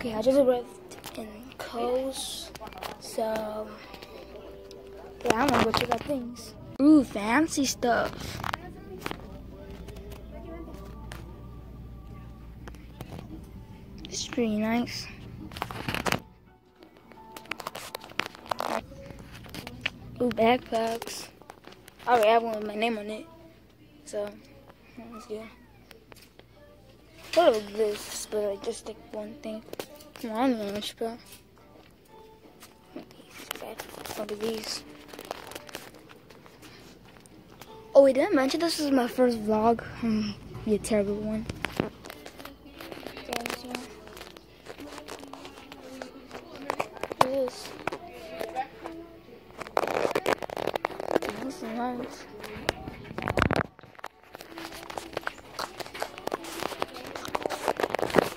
Okay, I just arrived in Kohl's, so yeah, I'm gonna go check out things. Ooh, fancy stuff. It's pretty nice. Ooh, backpacks. I already have one with my name on it, so that's good. What about this? But like just like one thing. On, I don't know much about. Look at these. Oh wait, did I mention this is my first vlog? Hmm, be a terrible one. This. This is nice.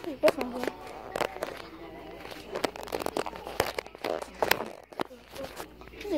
Pretty different here.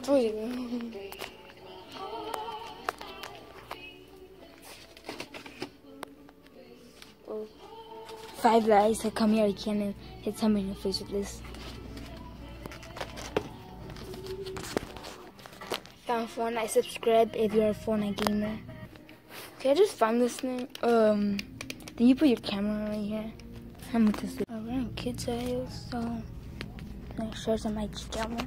I'm tweeting. Five guys that come here, I can't hit somebody in the face with this. Found Fortnite, subscribe if you're a Fortnite gamer. Okay, I just found this thing. Um, then you put your camera right here. I'm with this. Oh, we're in kids so I'm gonna show some my camera.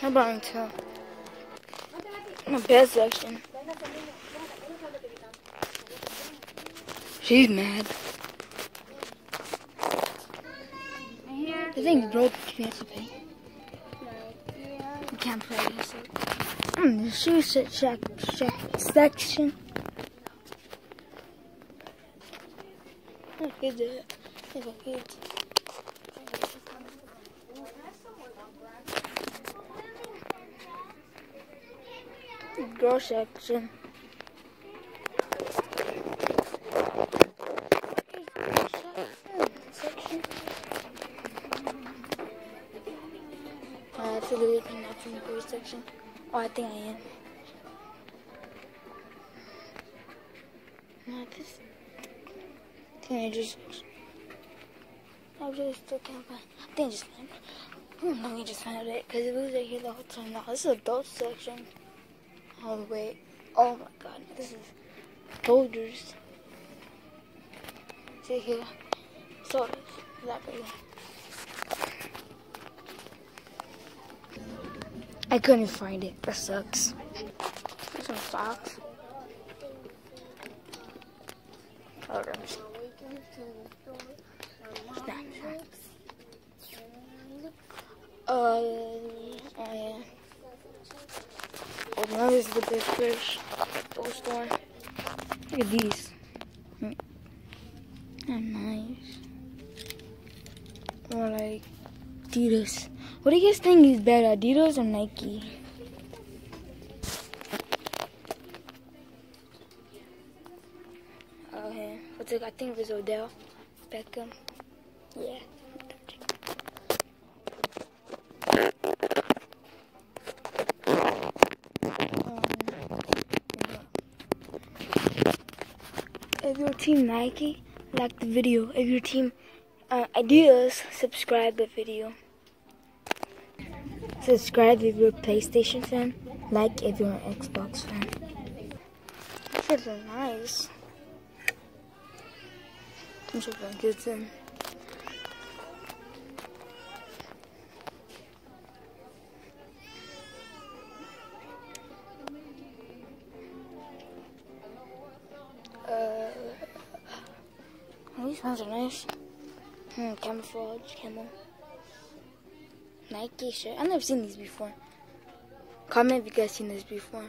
How boring too. My bed section. She's mad. The thing's broke. She has to pay. You can't play this. Mm, the shoe set check, check section. Look at it. Look at it. Girl section. Section. Uh, affiliate not from the girl section. Oh, I think I am. Not this. Teenagers. I really still can't find. I think I just found. Hmm, let me just find it because it was right here the whole time. Now this is adult section. Oh wait. Oh my god. This is folders. See here. So that big. I couldn't find it. That sucks. Some socks. Colors. Uh, oh yeah. Now this is the big fish. Those store. Look at these. They're nice. Or like Adidas. What do you guys think is better, Adidas or Nike? Okay, what's it? I think it was Odell Beckham. Yeah. If your team Nike, like the video. If your team uh, subscribe the video. Subscribe if you're a PlayStation fan. Like if you're an Xbox fan. These are nice. Are good in. These ones are nice. Hmm, camouflage, camo. Nike shirt. I've never seen these before. Comment if you guys seen this before.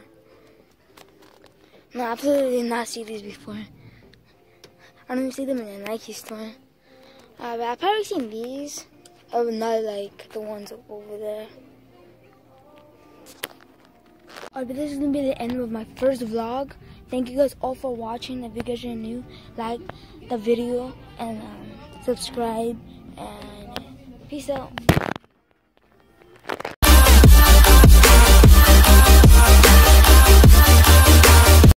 No, I absolutely did not see these before. I don't even see them in a Nike store. Uh, but I've probably seen these. Oh, not like the ones over there. Alright, but this is gonna be the end of my first vlog. Thank you guys all for watching. If you guys are new, like the video and um, subscribe and peace out.